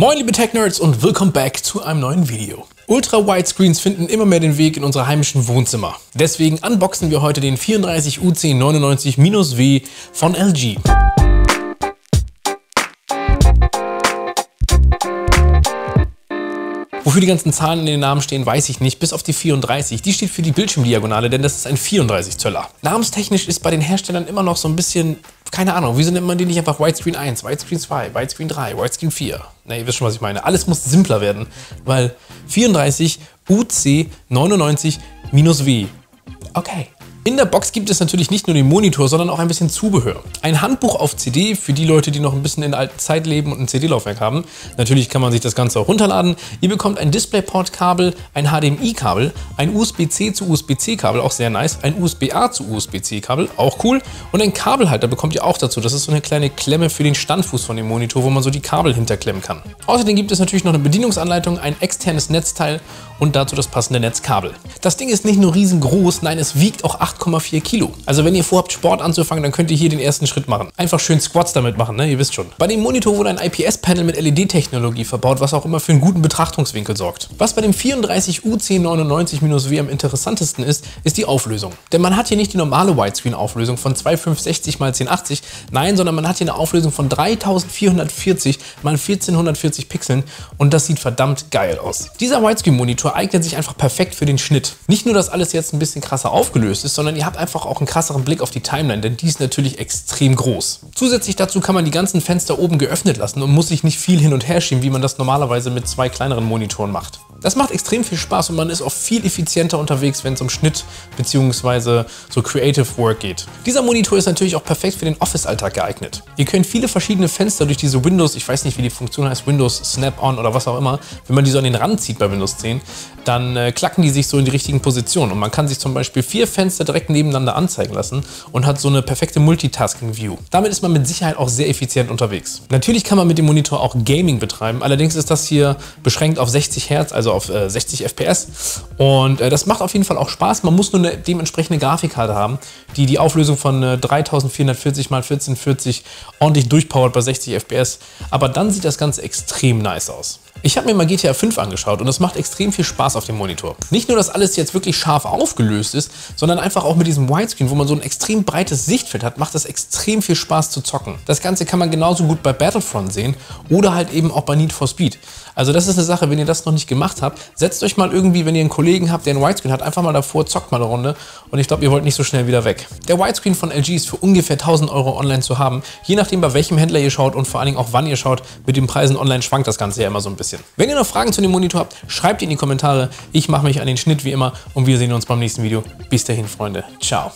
Moin liebe Tech-Nerds und willkommen back zu einem neuen Video. Ultra-Widescreens finden immer mehr den Weg in unsere heimischen Wohnzimmer. Deswegen unboxen wir heute den 34UC99-W von LG. Wofür die ganzen Zahlen in den Namen stehen, weiß ich nicht, bis auf die 34. Die steht für die Bildschirmdiagonale, denn das ist ein 34 Zöller. Namenstechnisch ist bei den Herstellern immer noch so ein bisschen, keine Ahnung, wieso nennt man die nicht einfach Widescreen 1, Widescreen 2, Widescreen 3, Widescreen 4? Ne, ihr wisst schon, was ich meine. Alles muss simpler werden, weil 34 UC 99 minus W. Okay. In der Box gibt es natürlich nicht nur den Monitor, sondern auch ein bisschen Zubehör. Ein Handbuch auf CD für die Leute, die noch ein bisschen in der alten Zeit leben und ein CD-Laufwerk haben. Natürlich kann man sich das Ganze auch runterladen. Ihr bekommt ein DisplayPort-Kabel, ein HDMI-Kabel, ein USB-C zu USB-C-Kabel, auch sehr nice, ein USB-A zu USB-C-Kabel, auch cool. Und ein Kabelhalter bekommt ihr auch dazu. Das ist so eine kleine Klemme für den Standfuß von dem Monitor, wo man so die Kabel hinterklemmen kann. Außerdem gibt es natürlich noch eine Bedienungsanleitung, ein externes Netzteil und dazu das passende Netzkabel. Das Ding ist nicht nur riesengroß, nein, es wiegt auch 8,4 Kilo. Also wenn ihr vorhabt, Sport anzufangen, dann könnt ihr hier den ersten Schritt machen. Einfach schön Squats damit machen, ne? ihr wisst schon. Bei dem Monitor wurde ein IPS-Panel mit LED-Technologie verbaut, was auch immer für einen guten Betrachtungswinkel sorgt. Was bei dem 34 UC99-W am interessantesten ist, ist die Auflösung. Denn man hat hier nicht die normale Widescreen-Auflösung von 2560 x 1080, nein, sondern man hat hier eine Auflösung von 3440 x 1440 Pixeln und das sieht verdammt geil aus. Dieser Widescreen-Monitor Monitor eignet sich einfach perfekt für den Schnitt. Nicht nur, dass alles jetzt ein bisschen krasser aufgelöst ist, sondern ihr habt einfach auch einen krasseren Blick auf die Timeline, denn die ist natürlich extrem groß. Zusätzlich dazu kann man die ganzen Fenster oben geöffnet lassen und muss sich nicht viel hin und her schieben, wie man das normalerweise mit zwei kleineren Monitoren macht. Das macht extrem viel Spaß und man ist auch viel effizienter unterwegs, wenn es um Schnitt bzw. so Creative Work geht. Dieser Monitor ist natürlich auch perfekt für den Office-Alltag geeignet. Ihr könnt viele verschiedene Fenster durch diese Windows, ich weiß nicht, wie die Funktion heißt, Windows Snap-on oder was auch immer, wenn man die so an den Rand zieht bei Windows 10, dann äh, klacken die sich so in die richtigen Positionen. Und man kann sich zum Beispiel vier Fenster direkt nebeneinander anzeigen lassen und hat so eine perfekte Multitasking-View. Damit ist man mit Sicherheit auch sehr effizient unterwegs. Natürlich kann man mit dem Monitor auch Gaming betreiben, allerdings ist das hier beschränkt auf 60 Hertz, also auf äh, 60 FPS. Und äh, das macht auf jeden Fall auch Spaß. Man muss nur eine dementsprechende Grafikkarte haben, die die Auflösung von äh, 3440 x 1440 ordentlich durchpowert bei 60 FPS. Aber dann sieht das Ganze extrem nice aus. Ich habe mir mal GTA 5 angeschaut und es macht extrem viel Spaß auf dem Monitor. Nicht nur, dass alles jetzt wirklich scharf aufgelöst ist, sondern einfach auch mit diesem Widescreen, wo man so ein extrem breites Sichtfeld hat, macht es extrem viel Spaß zu zocken. Das Ganze kann man genauso gut bei Battlefront sehen oder halt eben auch bei Need for Speed. Also das ist eine Sache, wenn ihr das noch nicht gemacht habt, setzt euch mal irgendwie, wenn ihr einen Kollegen habt, der einen Widescreen hat, einfach mal davor, zockt mal eine Runde und ich glaube, ihr wollt nicht so schnell wieder weg. Der Widescreen von LG ist für ungefähr 1000 Euro online zu haben, je nachdem bei welchem Händler ihr schaut und vor allen Dingen auch wann ihr schaut. Mit den Preisen online schwankt das Ganze ja immer so ein bisschen. Wenn ihr noch Fragen zu dem Monitor habt, schreibt die in die Kommentare. Ich mache mich an den Schnitt wie immer und wir sehen uns beim nächsten Video. Bis dahin, Freunde. Ciao.